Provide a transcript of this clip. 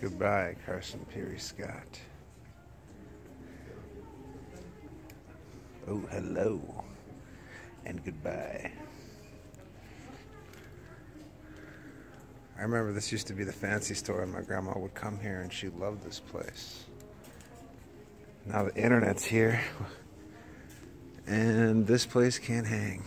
Goodbye, Carson Pirie Scott. Oh, hello. And goodbye. I remember this used to be the fancy store, and my grandma would come here and she loved this place. Now the internet's here, and this place can't hang.